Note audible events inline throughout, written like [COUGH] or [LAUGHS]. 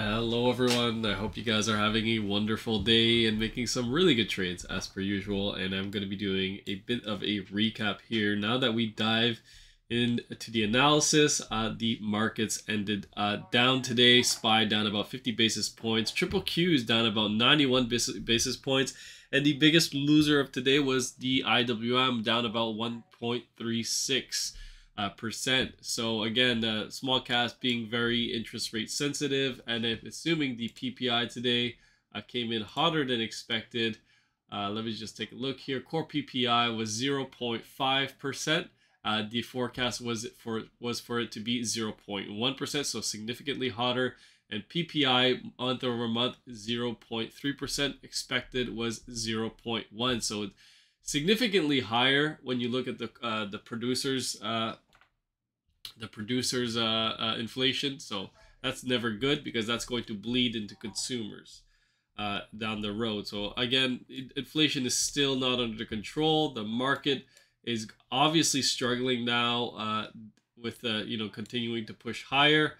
Hello, everyone. I hope you guys are having a wonderful day and making some really good trades as per usual. And I'm going to be doing a bit of a recap here. Now that we dive into the analysis, uh, the markets ended uh, down today. SPY down about 50 basis points. Triple Q is down about 91 basis points. And the biggest loser of today was the IWM down about 1.36 uh, percent. So again, uh, small caps being very interest rate sensitive, and if assuming the PPI today uh, came in hotter than expected, uh, let me just take a look here. Core PPI was 0.5 percent. Uh, the forecast was for was for it to be 0.1 percent, so significantly hotter. And PPI month over month 0.3 percent. Expected was 0.1, so significantly higher when you look at the uh, the producers the producer's uh, uh, inflation. So that's never good because that's going to bleed into consumers uh, down the road. So again, inflation is still not under control. The market is obviously struggling now uh, with uh, you know continuing to push higher.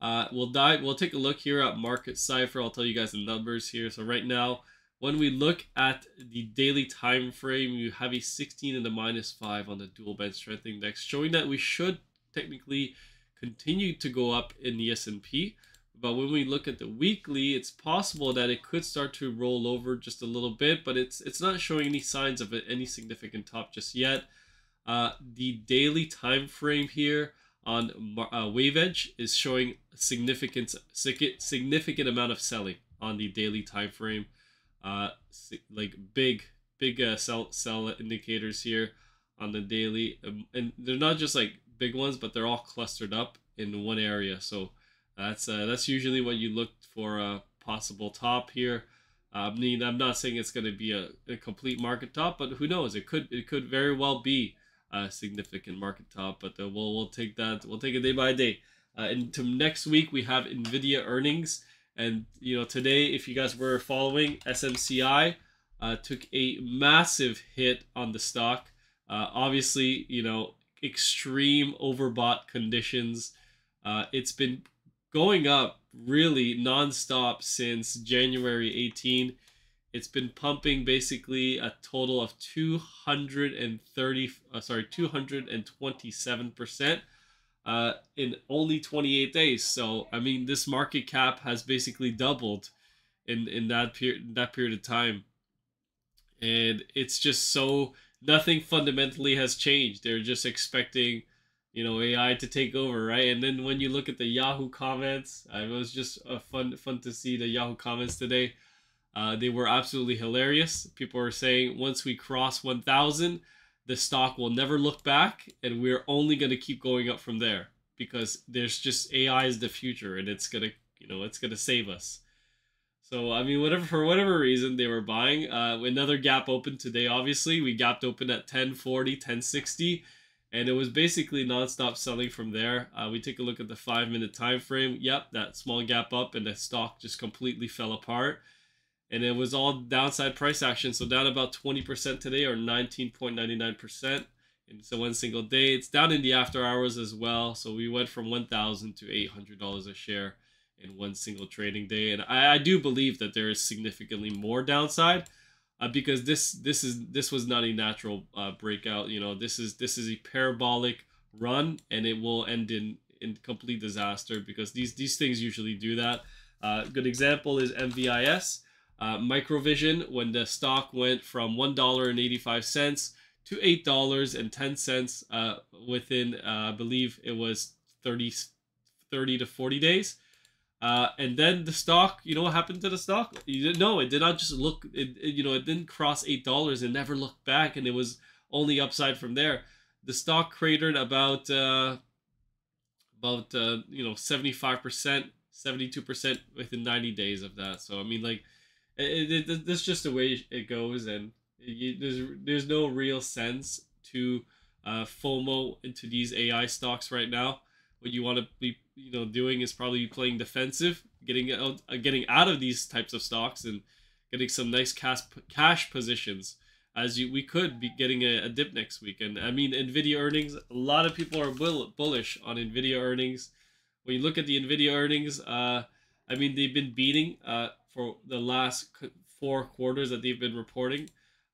Uh, we'll dive. We'll take a look here at Market Cipher. I'll tell you guys the numbers here. So right now, when we look at the daily time frame, you have a 16 and a minus five on the dual band strength index, showing that we should technically continued to go up in the S&P. But when we look at the weekly, it's possible that it could start to roll over just a little bit, but it's it's not showing any signs of any significant top just yet. Uh, the daily time frame here on uh, Wave Edge is showing significant significant amount of selling on the daily time frame, uh, like big big uh, sell sell indicators here on the daily, um, and they're not just like big ones, but they're all clustered up in one area. So that's uh, that's usually what you look for a possible top here. I mean, I'm not saying it's going to be a, a complete market top, but who knows? It could it could very well be a significant market top. But uh, we'll we'll take that. We'll take it day by day. Uh, into next week we have Nvidia earnings, and you know today, if you guys were following, SMCI uh, took a massive hit on the stock. Uh, obviously, you know extreme overbought conditions. Uh, it's been going up really nonstop since January 18. It's been pumping basically a total of 230, uh, sorry, 227% uh, in only 28 days. So, I mean, this market cap has basically doubled in, in that, period that period of time. And it's just so nothing fundamentally has changed. They're just expecting, you know, AI to take over, right? And then when you look at the Yahoo comments, uh, it was just a fun fun to see the Yahoo comments today. Uh, they were absolutely hilarious. People were saying once we cross 1,000, the stock will never look back, and we're only going to keep going up from there because there's just AI is the future, and it's gonna, you know, it's gonna save us. So I mean, whatever for whatever reason they were buying. Uh, another gap opened today. Obviously, we gapped open at 1040, 1060, and it was basically nonstop selling from there. Uh, we take a look at the five minute time frame. Yep, that small gap up, and the stock just completely fell apart. And it was all downside price action, so down about 20% today, or 19.99% in so one single day. It's down in the after hours as well. So we went from 1,000 to $800 a share in one single trading day. And I, I do believe that there is significantly more downside uh, because this this is this was not a natural uh, breakout. You know, this is this is a parabolic run, and it will end in in complete disaster because these these things usually do that. Uh, good example is MVIS. Uh, Microvision, when the stock went from $1.85 to $8.10 uh, within, uh, I believe it was 30, 30 to 40 days. Uh, and then the stock, you know what happened to the stock? You know. It did not just look, it, it, you know, it didn't cross $8 and never looked back. And it was only upside from there. The stock cratered about, uh, about, uh, you know, 75%, 72% within 90 days of that. So, I mean, like, it, it, that's just the way it goes. And you, there's, there's no real sense to uh, FOMO into these AI stocks right now what you want to be you know doing is probably playing defensive, getting out uh, getting out of these types of stocks and getting some nice cash cash positions. As you, we could be getting a, a dip next week, and I mean Nvidia earnings. A lot of people are bull, bullish on Nvidia earnings. When you look at the Nvidia earnings, uh, I mean, they've been beating uh, for the last four quarters that they've been reporting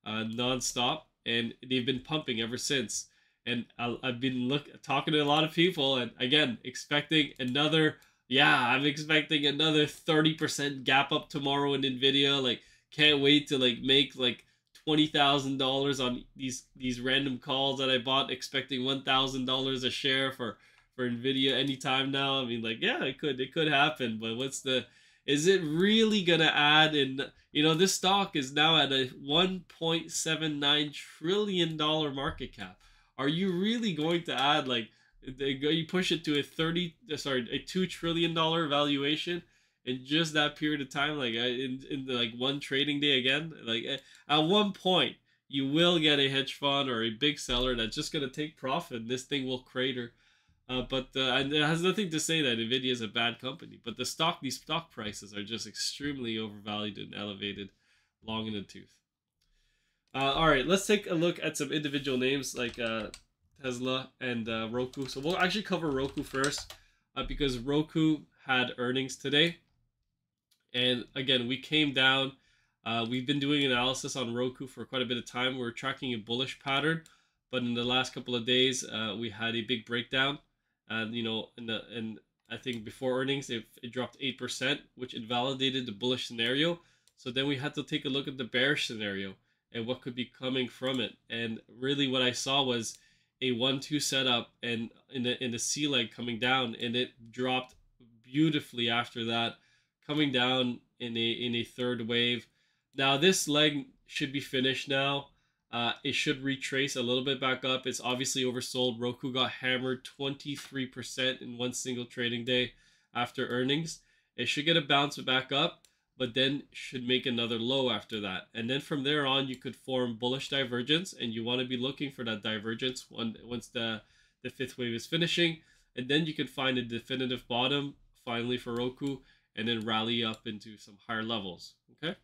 uh, nonstop, and they've been pumping ever since. And I, I've been look talking to a lot of people, and again, expecting another. Yeah, I'm expecting another thirty percent gap up tomorrow in Nvidia. Like, can't wait to like make like twenty thousand dollars on these these random calls that I bought, expecting one thousand dollars a share for for Nvidia anytime now. I mean, like, yeah, it could it could happen, but what's the is it really gonna add in you know this stock is now at a 1.79 trillion dollar market cap are you really going to add like they go you push it to a 30 uh, sorry a 2 trillion dollar valuation in just that period of time like uh, in, in the, like one trading day again like at one point you will get a hedge fund or a big seller that's just going to take profit and this thing will crater uh, but uh, and it has nothing to say that Nvidia is a bad company, but the stock these stock prices are just extremely overvalued and elevated, long in the tooth. Uh, all right, let's take a look at some individual names like uh, Tesla and uh, Roku. So we'll actually cover Roku first uh, because Roku had earnings today, and again we came down. Uh, we've been doing analysis on Roku for quite a bit of time. We're tracking a bullish pattern, but in the last couple of days uh, we had a big breakdown and you know, the and I think before earnings it, it dropped eight percent, which invalidated the bullish scenario. So then we had to take a look at the bearish scenario and what could be coming from it. And really, what I saw was a one-two setup and in the in the C leg coming down, and it dropped beautifully after that, coming down in a in a third wave. Now this leg should be finished now. Uh, it should retrace a little bit back up. It's obviously oversold. Roku got hammered 23% in one single trading day after earnings. It should get a bounce back up, but then should make another low after that. And then from there on, you could form bullish divergence, and you want to be looking for that divergence when, once the, the fifth wave is finishing. And then you could find a definitive bottom finally for Roku and then rally up into some higher levels. Okay.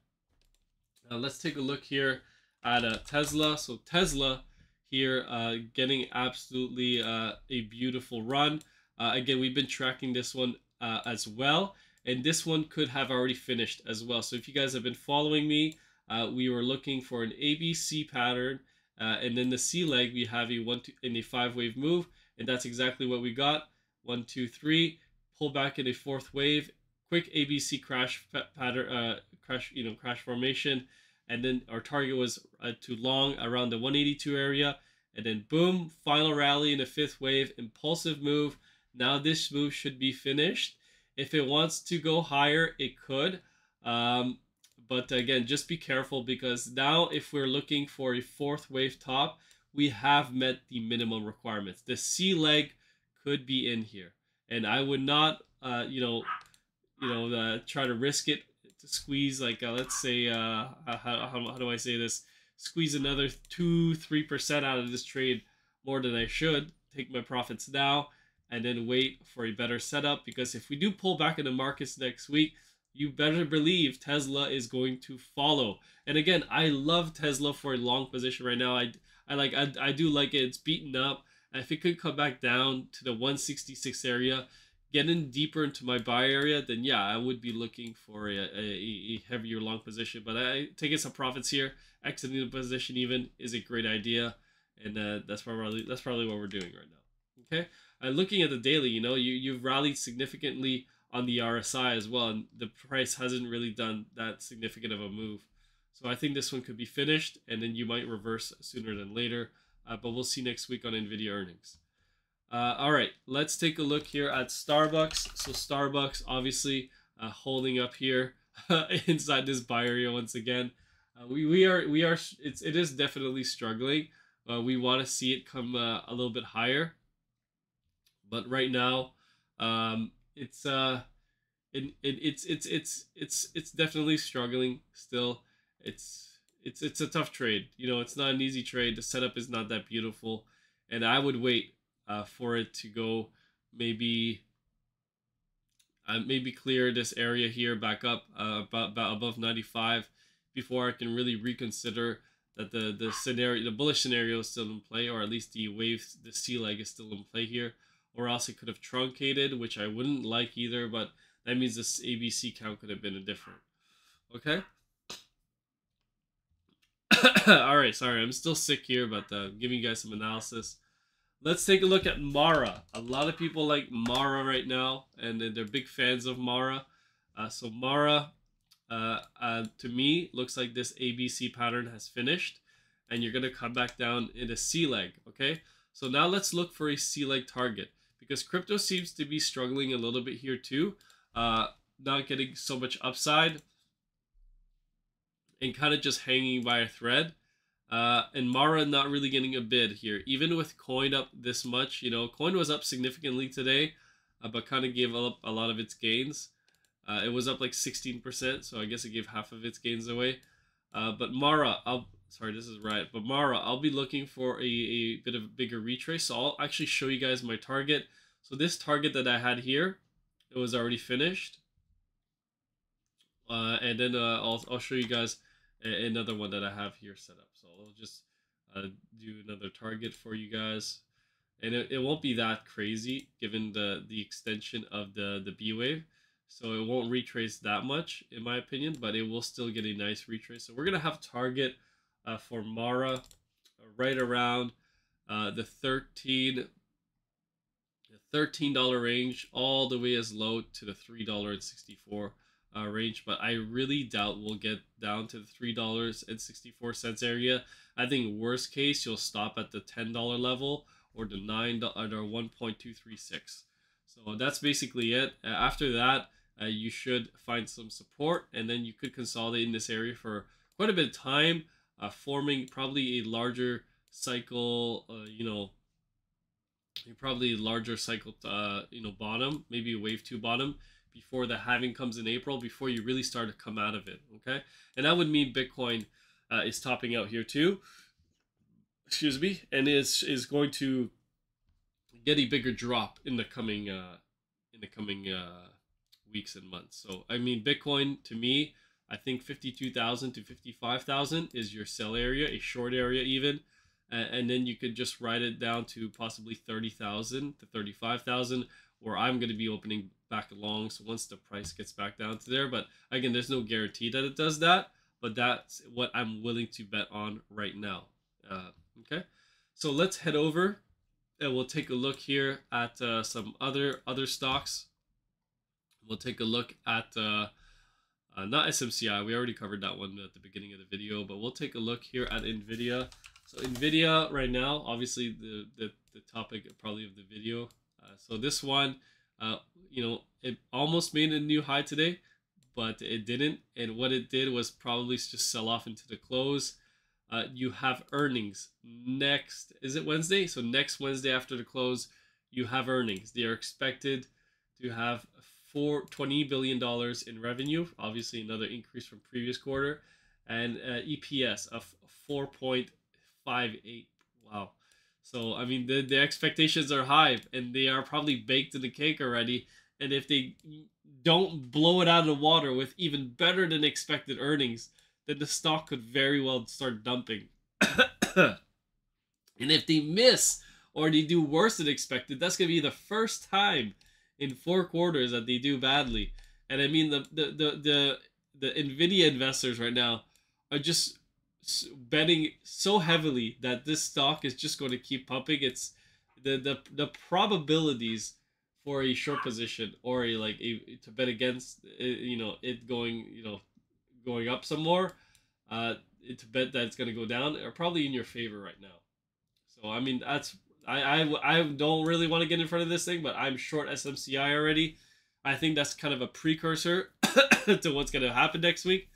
Now let's take a look here at uh, Tesla. So Tesla here uh, getting absolutely uh, a beautiful run. Uh, again, we've been tracking this one uh, as well. And this one could have already finished as well. So if you guys have been following me, uh, we were looking for an ABC pattern. and then the C leg, we have a one two, in a five wave move. And that's exactly what we got. One, two, three. Pull back in a fourth wave. Quick ABC crash pattern, crash, you know, crash formation and then our target was uh, to long around the 182 area and then boom final rally in the fifth wave impulsive move now this move should be finished if it wants to go higher it could. Um, but again just be careful because now if we're looking for a fourth wave top we have met the minimum requirements. The c leg could be in here. And i would not uh, you know you know uh, try to risk it to squeeze like uh, let's say uh, how, how, how do I say this? Squeeze another two three percent out of this trade more than I should take my profits now and then wait for a better setup because if we do pull back in the markets next week you better believe Tesla is going to follow. And again I love Tesla for a long position right now. I I like I, I do like it. It's beaten up. If it could come back down to the 166 area getting deeper into my buy area, then yeah, I would be looking for a, a, a heavier long position. But I taking some profits here, exiting the position even is a great idea, and uh, that's probably that's probably what we're doing right now. Okay, uh, looking at the daily, you know, you you've rallied significantly on the RSI as well, and the price hasn't really done that significant of a move. So I think this one could be finished, and then you might reverse sooner than later. Uh, but we'll see next week on Nvidia earnings. Uh, all right, let's take a look here at Starbucks. So Starbucks obviously uh, holding up here [LAUGHS] inside this buy area once again. Uh, we, we are we are it's it is definitely struggling. We want to see it come uh, a little bit higher, but right now, um, it's uh, it, it it's it's it's it's it's definitely struggling still. It's it's it's a tough trade. You know, it's not an easy trade. The setup is not that beautiful, and I would wait uh, for it to go maybe uh, maybe clear this area here back up uh, about, about above 95 before I can really reconsider that the the scenario the bullish scenario is still in play or at least the wave the C leg is still in play here or else it could have truncated which I wouldn't like either but that means this ABC count could have been a different. Okay. [COUGHS] All right, sorry, I'm still sick here, but uh, giving you guys some analysis. Let's take a look at Mara. A lot of people like Mara right now, and they're big fans of Mara. Uh, so Mara, uh, uh, to me, looks like this ABC pattern has finished, and you're gonna come back down in a C leg. Okay, so now let's look for a C leg target because crypto seems to be struggling a little bit here too. Uh, not getting so much upside and kind of just hanging by a thread. Uh, and Mara not really getting a bid here, even with coin up this much. You know, coin was up significantly today, uh, but kind of gave up a lot of its gains. Uh, it was up like 16%, so I guess it gave half of its gains away. Uh, but Mara, I'll sorry, this is right. But Mara, I'll be looking for a, a bit of a bigger retrace. So I'll actually show you guys my target. So this target that I had here, it was already finished. Uh, and then uh, I'll, I'll show you guys another one that I have here set up. So I'll just uh, do another target for you guys. And it, it won't be that crazy given the, the extension of the, the B wave. So it won't retrace that much in my opinion, but it will still get a nice retrace. So we're going to have target uh, for Mara right around uh, the 13 the $13 range all the way as low to the $3.64 uh, range, but I really doubt we'll get down to the three dollars and sixty four cents area. I think worst case you'll stop at the ten dollar level or the nine or one point two three six. So that's basically it. After that, uh, you should find some support, and then you could consolidate in this area for quite a bit of time, uh, forming probably a larger cycle. Uh, you know, probably larger cycle. Uh, you know, bottom, maybe a wave two bottom before the halving comes in April, before you really start to come out of it. Okay, and that would mean Bitcoin uh, is topping out here too. Excuse me, and is is going to get a bigger drop in the coming uh, in the coming uh, weeks and months. So I mean, Bitcoin to me, I think fifty two thousand to fifty five thousand is your sell area, a short area even. And then you could just write it down to possibly 30,000 to 35,000 where I'm going to be opening back along. So once the price gets back down to there, but again, there's no guarantee that it does that, but that's what I'm willing to bet on right now. Uh, okay, so let's head over and we'll take a look here at uh, some other other stocks. We'll take a look at uh, uh, not SMCI. We already covered that one at the beginning of the video, but we'll take a look here at Nvidia. So Nvidia right now, obviously the the, the topic probably of the video uh, so this one, uh, you know, it almost made a new high today, but it didn't. And what it did was probably just sell off into the close. Uh, you have earnings next. Is it Wednesday? So next Wednesday after the close, you have earnings. They are expected to have four twenty billion dollars in revenue. Obviously, another increase from previous quarter, and uh, EPS of four point five eight. Wow. So I mean the the expectations are high and they are probably baked in the cake already. And if they don't blow it out of the water with even better than expected earnings, then the stock could very well start dumping. [COUGHS] and if they miss or they do worse than expected, that's gonna be the first time in four quarters that they do badly. And I mean the the the the, the Nvidia investors right now are just betting so heavily that this stock is just going to keep pumping. It's the the the probabilities for a short position or a like a to bet against uh, you know it going you know going up some more uh to bet that it's going to go down are probably in your favor right now so i mean that's I, I i don't really want to get in front of this thing but i'm short smci already i think that's kind of a precursor [COUGHS] to what's going to happen next week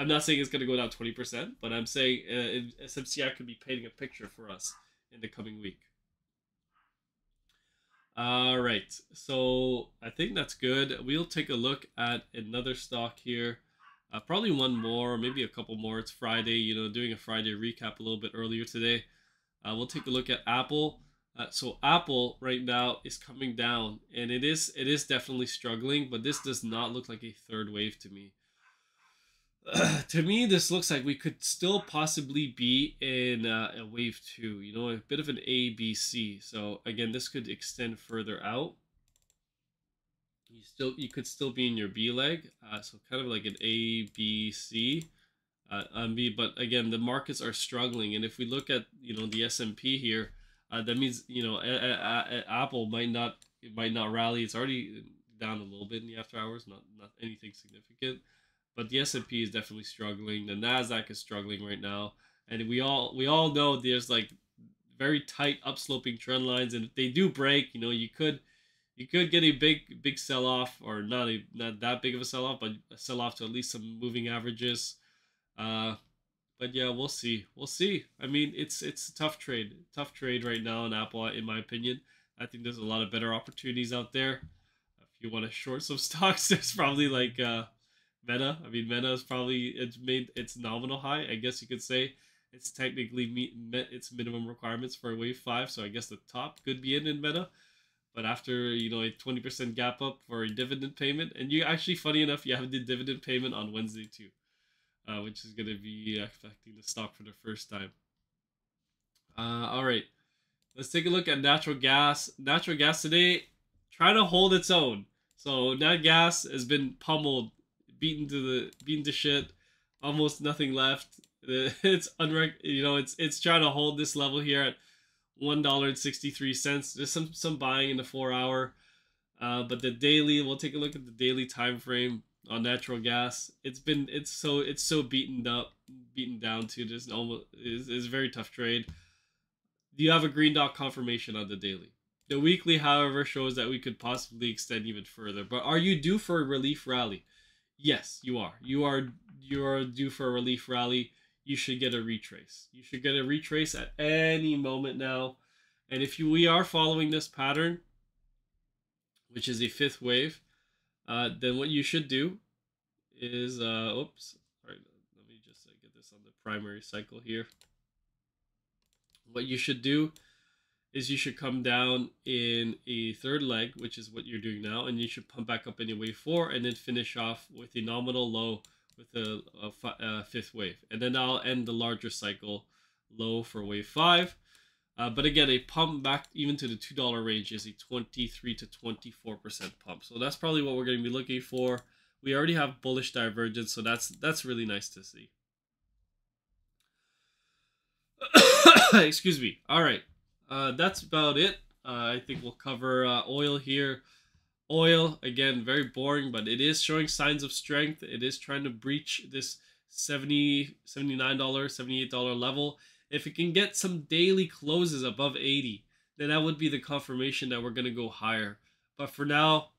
I'm not saying it's going to go down 20%, but I'm saying uh, SMCI could be painting a picture for us in the coming week. All right, so I think that's good. We'll take a look at another stock here. Uh, probably one more, maybe a couple more. It's Friday, you know, doing a Friday recap a little bit earlier today. Uh, we'll take a look at Apple. Uh, so Apple right now is coming down, and it is it is definitely struggling, but this does not look like a third wave to me. [CLEARS THROAT] to me, this looks like we could still possibly be in uh, a wave two, you know, a bit of an A, B, C. So again, this could extend further out. you still you could still be in your B leg, uh, so kind of like an A B C. Uh, on B, but again, the markets are struggling, and if we look at you know the S and P here, uh, that means you know a, a, a, Apple might not it might not rally. It's already down a little bit in the after hours, not not anything significant, but the S and P is definitely struggling. The Nasdaq is struggling right now, and we all we all know there's like very tight upsloping trend lines, and if they do break, you know you could you could get a big big sell off or not a not that big of a sell off but a sell off to at least some moving averages uh but yeah we'll see. We'll see. I mean it's it's a tough trade tough trade right now in apple in my opinion. I think there's a lot of better opportunities out there. If you want to short some [LAUGHS] stocks there's probably like uh meta. I mean meta is probably it's made its nominal high i guess you could say. It's technically meet met its minimum requirements for wave five so i guess the top could be in in meta. But after you know a 20% gap up for a dividend payment and you actually funny enough you have the dividend payment on wednesday too uh, which is going to be affecting the stock for the first time. Uh, all right. Let's take a look at natural gas. Natural gas today trying to hold its own. So nat gas has been pummeled beaten to the beaten to shit. Almost nothing left. [LAUGHS] It's unrec you know it's it's trying to hold this level here at one dollar and sixty three cents. There's some some buying in the four hour, uh, but the daily. We'll take a look at the daily time frame on natural gas. It's been it's so it's so beaten up, beaten down to just almost is is very tough trade. Do you have a green dot confirmation on the daily? The weekly, however, shows that we could possibly extend even further. But are you due for a relief rally? Yes, you are. You are you are due for a relief rally you should get a retrace. You should get a retrace at any moment now. And if you, we are following this pattern, which is a fifth wave, uh, then what you should do is, uh, oops, right, let me just uh, get this on the primary cycle here. What you should do is you should come down in a third leg, which is what you're doing now, and you should pump back up in a wave four and then finish off with a nominal low with a, a, a, fifth wave. And then I'll end the larger cycle low for wave five. Uh, but again, a pump back even to the $2 range is a 23 to 24% pump. So that's probably what we're going to be looking for. We already have bullish divergence, so that's that's really nice to see. [COUGHS] Excuse me. All right, uh, that's about it. Uh, I think we'll cover uh, oil here. Oil, again, very boring, but it is showing signs of strength. It is trying to breach this 70 $79, $78 level. If it can get some daily closes above 80, then that would be the confirmation that we're going to go higher. But for now,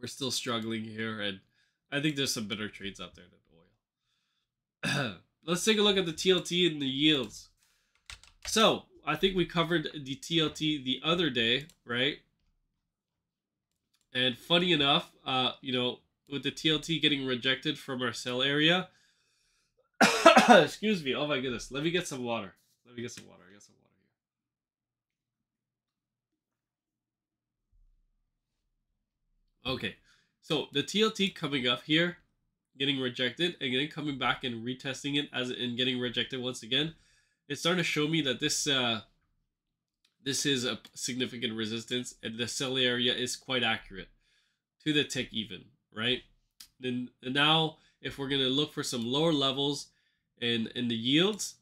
we're still struggling here, and I think there's some better trades out there than oil. [CLEARS THROAT] Let's take a look at the TLT and the yields. So, I think we covered the TLT the other day, right? And funny enough, uh, you know, with the TLT getting rejected from our sell area, [COUGHS] [LAUGHS] excuse me, oh my goodness, let me get some water. Let me get some water. I got some water here. Okay, so the TLT coming up here, getting rejected, and then coming back and retesting it as and getting rejected once again, it's starting to show me that this uh, this is a significant resistance and the sell area is quite accurate to the tick even, right? Then now if we're going to look for some lower levels in, in the yields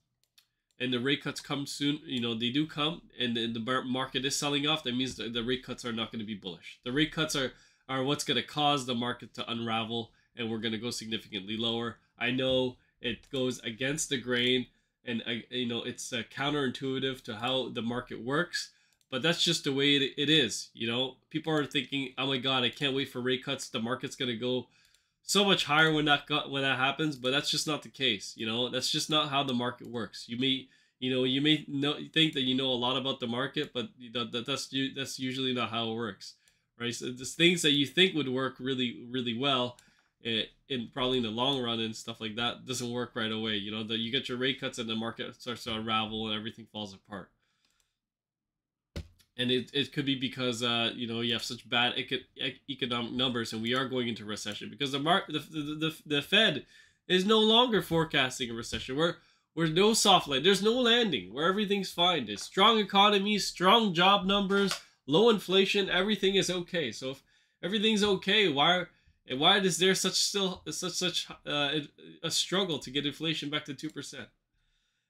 and the rate cuts come soon, you know, they do come and, and the market is selling off, that means the, the rate cuts are not going to be bullish. The rate cuts are, are what's going to cause the market to unravel and we're going to go significantly lower. I know it goes against the grain and uh, you know it's uh, counterintuitive to how the market works but that's just the way it, it is you know people are thinking oh my god i can't wait for rate cuts the market's going to go so much higher when that got, when that happens but that's just not the case you know that's just not how the market works you may you know you may know think that you know a lot about the market but that, that's that's usually not how it works right so there's things that you think would work really really well it, in probably in the long run and stuff like that doesn't work right away. You know, that you get your rate cuts and the market starts to unravel and everything falls apart. And it, it could be because uh, you know you have such bad eco- economic numbers and we are going into recession because the mark the, the, the, the Fed is no longer forecasting a recession. We're we're no soft land. There's no landing where everything's fine. There's strong economy, strong job numbers, low inflation. Everything is okay. So if everything's okay. Why and why is there such still such such uh, a struggle to get inflation back to two percent?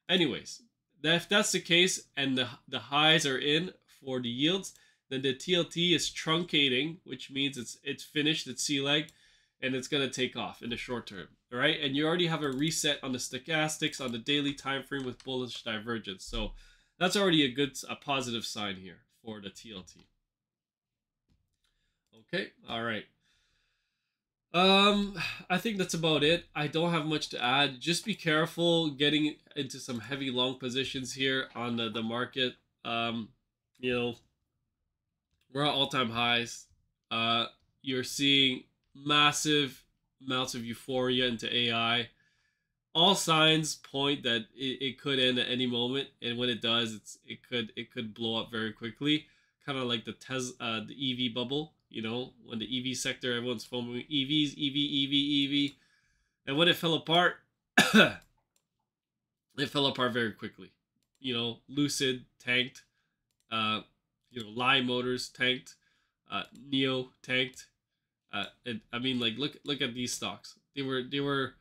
Anyways, if that's the case and the the highs are in for the yields, then the TLT is truncating, which means it's it's finished, it's C leg, and it's gonna take off in the short term. All right, and you already have a reset on the stochastics on the daily time frame with bullish divergence. So that's already a good a positive sign here for the TLT. Okay, all right. Um, I think that's about it. I don't have much to add. Just be careful getting into some heavy long positions here on the, the market. Um, know, we're at all-time highs. Uh, you're seeing massive amounts of euphoria into AI. All signs point that it, it could end at any moment, and when it does, it's it could it could blow up very quickly, kind of like the Tes uh, the EV bubble you know, when the EV sector, everyone's foaming EVs, EV, EV, EV. And when it fell apart, [COUGHS] it fell apart very quickly. You know, Lucid tanked. Uh, you know, Lime Motors tanked. Uh, Nio tanked. Uh, and I mean, like, look, look at these stocks. They were, they were,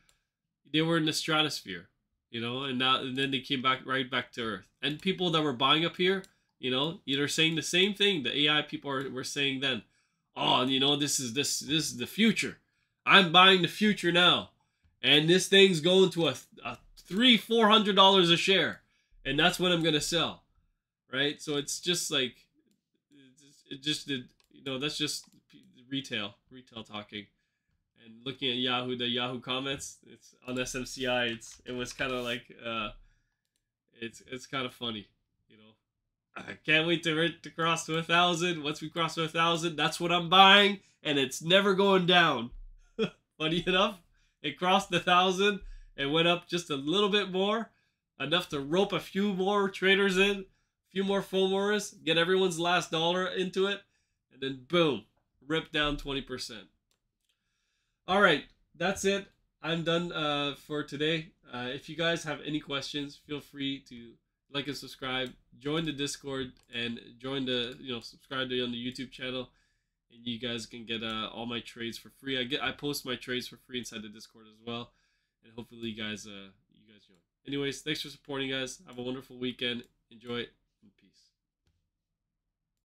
they were in the stratosphere, you know, and now, and then they came back right back to earth. And people that were buying up here, you know, either saying the same thing the AI people are, were saying then oh, you know, this is this this is the future. I'm buying the future now, and this thing's going to a, a three four hundred dollars a share, and that's what I'm gonna sell, right? So it's just like, it just did, you know, that's just retail retail talking, and looking at Yahoo the Yahoo comments, it's on SMCI. It's it was kind of like, uh, it's it's kind of funny. You know. I can't wait to, to cross to a thousand. Once we cross to a thousand, that's what I'm buying, and it's never going down. [LAUGHS] Funny enough, it crossed the thousand and went up just a little bit more, enough to rope a few more traders in, few more FOMOers, get everyone's last dollar into it, and then boom, rip down 20%. All right, that's it. I'm done uh, for today. Uh, if you guys have any questions, feel free to like and subscribe, join the Discord, and join the you know subscribe to on the YouTube channel, and you guys can get uh, all my trades for free. I get I post my trades for free inside the Discord as well, and hopefully you guys uh you guys join. Anyways, thanks for supporting, guys. Have a wonderful weekend. Enjoy.